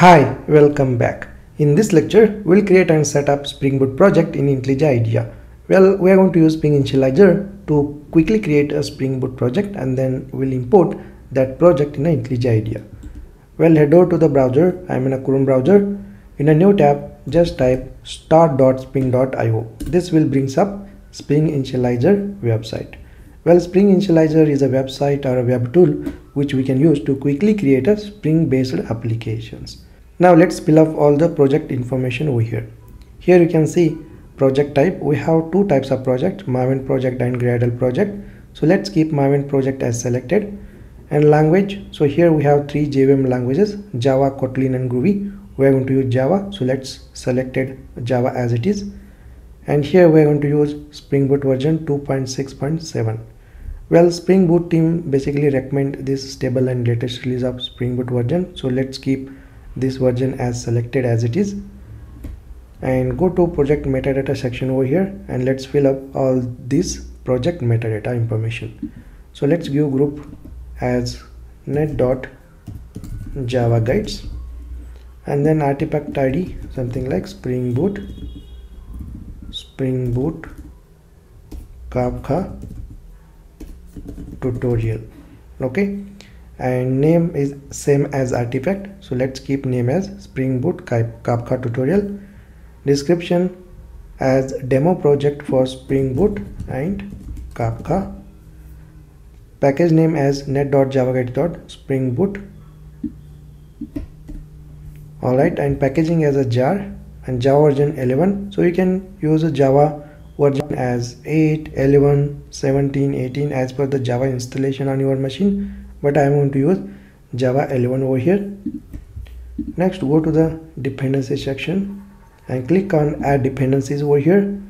Hi, welcome back. In this lecture, we'll create and set up Spring Boot project in IntelliJ IDEA. Well, we are going to use Spring Initializr to quickly create a Spring Boot project and then we'll import that project in IntelliJ IDEA. Well, head over to the browser. I'm in a Chrome browser. In a new tab, just type start.spring.io. This will brings up Spring Initializr website. Well, Spring Initializr is a website or a web tool which we can use to quickly create a Spring based applications. Now let's fill up all the project information over here. Here you can see project type. We have two types of project, Maven project and Gradle project. So let's keep Maven project as selected. And language, so here we have three JVM languages, Java, Kotlin and Groovy. We are going to use Java. So let's selected Java as it is and here we are going to use spring boot version 2.6.7 well spring boot team basically recommend this stable and latest release of spring boot version so let's keep this version as selected as it is. And go to project metadata section over here and let's fill up all this project metadata information. So let's give group as net.java guides and then artifact id something like spring boot spring boot kafka tutorial. Okay and name is same as artifact. So let's keep name as spring boot kafka tutorial. Description as demo project for spring boot and kafka. Package name as net.javaguide.springboot alright and packaging as a jar and java version 11 so you can use a java version as 8 11 17 18 as per the java installation on your machine but i am going to use? Java 11 over here. Next go to the dependency section and click on add dependencies over here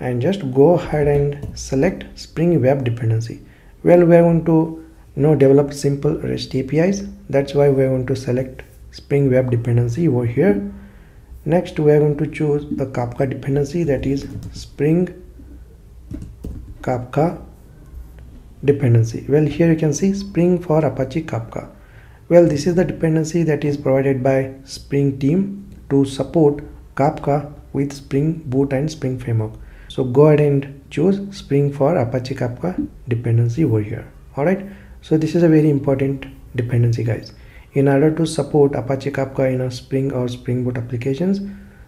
and just go ahead and select spring web dependency. Well we are going to you know develop simple rest apis. That's why we are going to select spring web dependency over here. Next we are going to choose a kafka dependency that is spring kafka dependency. Well here you can see spring for apache kafka. Well this is the dependency that is provided by spring team to support kafka with spring boot and spring framework. So go ahead and choose spring for apache kafka dependency over here. All right so this is a very important dependency guys. In order to support Apache Kafka in a Spring or Spring Boot applications,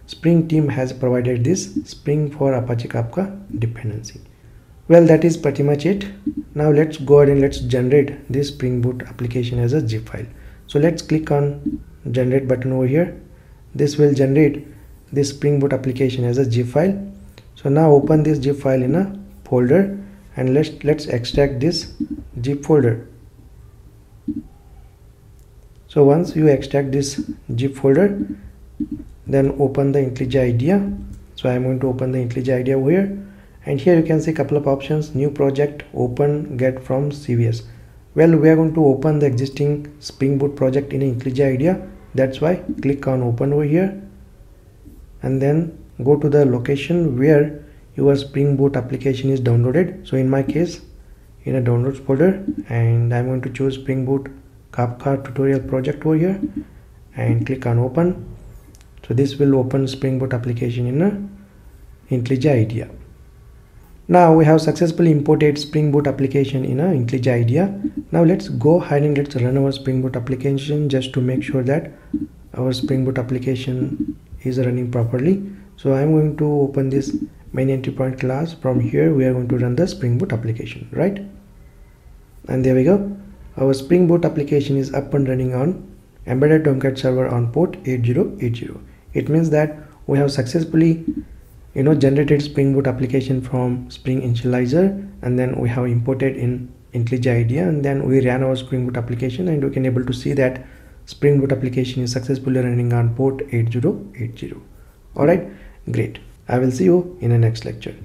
Spring team has provided this Spring for Apache Kafka dependency. Well, that is pretty much it. Now let's go ahead and let's generate this Spring Boot application as a zip file. So let's click on generate button over here. This will generate this Spring Boot application as a zip file. So now open this zip file in a folder and let's let's extract this zip folder so once you extract this zip folder then open the IntelliJ IDEA so I'm going to open the IntelliJ IDEA over here and here you can see a couple of options. New project open get from CVS well we are going to open the existing Spring Boot project in IntelliJ IDEA that's why click on open over here. And then go to the location where your Spring Boot application is downloaded. So in my case in a downloads folder and I'm going to choose Spring Boot Kafka tutorial project over here and click on open. So this will open Spring Boot application in a IntelliJ IDEA now we have successfully imported Spring Boot application in a IntelliJ IDEA. Now let's go ahead and let's run our Spring Boot application just to make sure that our Spring Boot application is running properly. So I'm going to open this main entry point class. From here we are going to run the Spring Boot application right? And there we go. Our Spring Boot application is up and running on embedded Tomcat server on port 8080. It means that we have successfully you know generated Spring Boot application from Spring Initializr and then we have imported in IntelliJ IDEA and then we ran our Spring Boot application and we can able to see that Spring Boot application is successfully running on port 8080. Alright, great. I will see you in the next lecture.